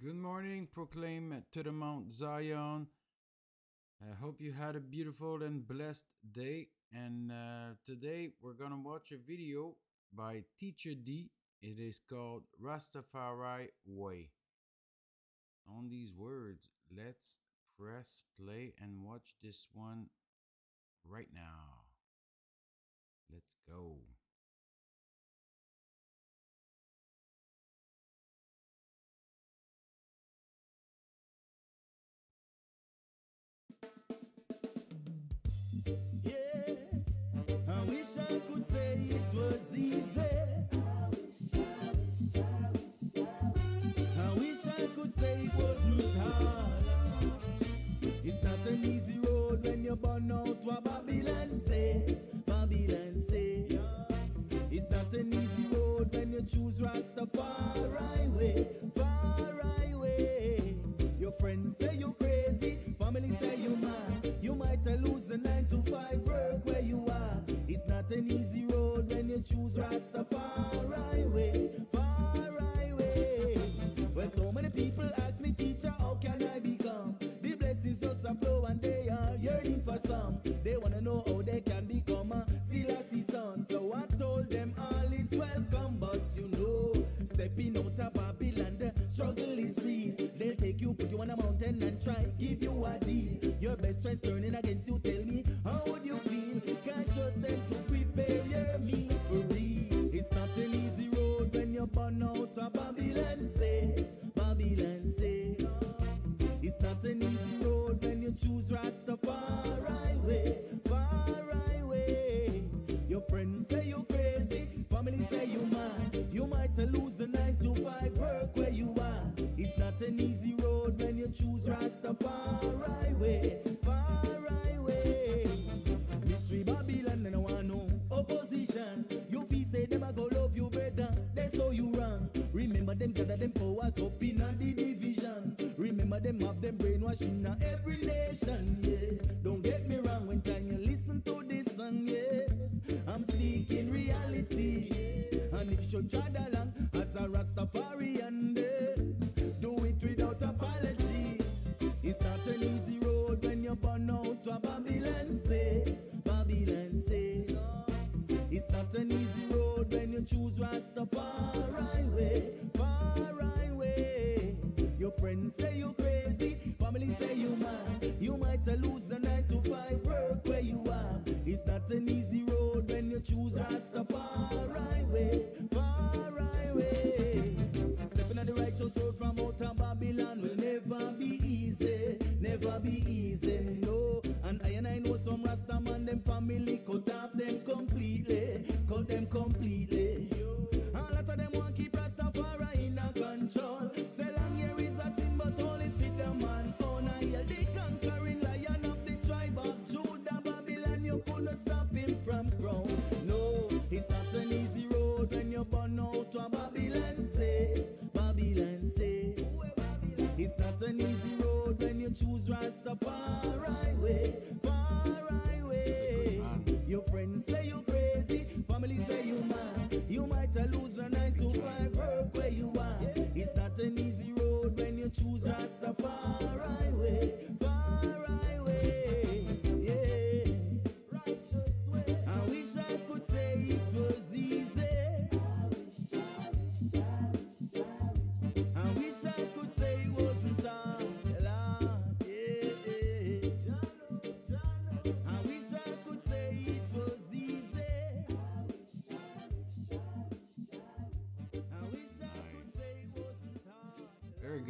Good morning, proclaim to the Mount Zion. I hope you had a beautiful and blessed day. And uh, today we're gonna watch a video by Teacha Dee. It is called Rastafari Way. On these words, let's press play and watch this one right now. Let's go. You choose Rastafari way. A deal. Your best friend's turning against you. Tell me, how would you feel? Can't trust them to prepare your meal for real. It's not an easy road when you're born out of Babylon. Say, Babylon say. It's not an easy road when you choose Rastafari choose Rastafari way, far way. Mystery Babylon, and I want no opposition. You feel say them a go love you better, that's how you wrong. Remember them gather them when you choose Rastafari way, far right way. Your friends say you crazy, family say you mad. You might lose the nine to five work where you are. It's not an easy road when you choose Rastafari way, far right way. Stepping on the righteous road from out of Babylon will never be easy, never be easy, no. And I and I know some Rasta man, them family cut off them completely,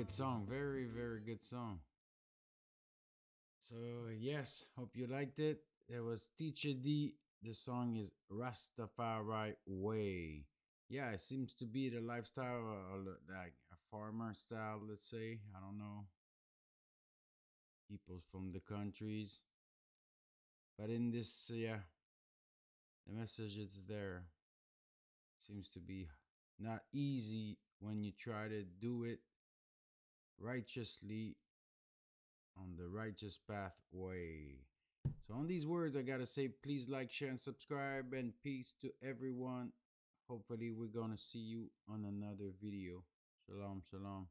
good song. Very, very good song. So, yes, hope you liked it. There was Teacha Dee. The song is Rastafari Way. Yeah, it seems to be the lifestyle, like a farmer style, let's say. I don't know. People from the countries. But in this, yeah, the message is there. Seems to be not easy when you try to do it righteously on the righteous pathway. So, on these words, I gotta say, please like, share, and subscribe, and peace to everyone. Hopefully, we're gonna see you on another video. Shalom, shalom.